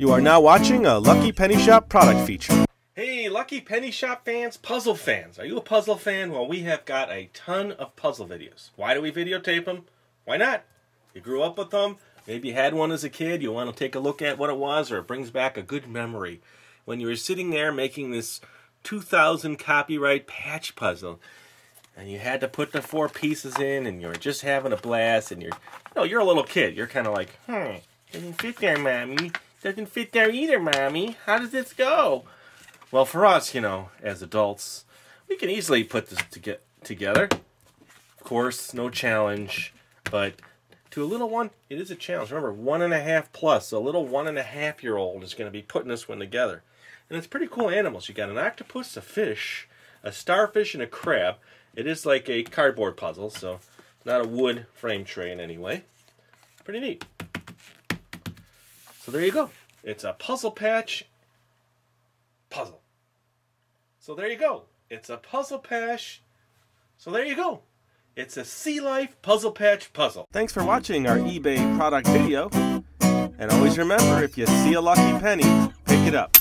You are now watching a Lucky Penny Shop product feature. Hey, Lucky Penny Shop fans, puzzle fans. Are you a puzzle fan? Well, we have got a ton of puzzle videos. Why do we videotape them? Why not? You grew up with them. Maybe you had one as a kid. You want to take a look at what it was, or it brings back a good memory when you were sitting there making this 2000 copyright patch puzzle and you had to put the four pieces in and you were just having a blast and you're you know you're a little kid you're kind of like hmm doesn't fit there mommy doesn't fit there either mommy. How does this go? Well for us you know as adults we can easily put this to get together. Of course no challenge but to a little one it is a challenge. Remember one and a half plus a little one and a half year old is going to be putting this one together. And it's pretty cool animals. You got an octopus a fish a starfish and a crab. It is like a cardboard puzzle, so not a wood frame tray in any way. Pretty neat. So there you go. It's a puzzle patch puzzle. So there you go. It's a puzzle patch. So there you go. It's a Sea Life Puzzle Patch puzzle. Thanks for watching our eBay product video. And always remember, if you see a lucky penny, pick it up.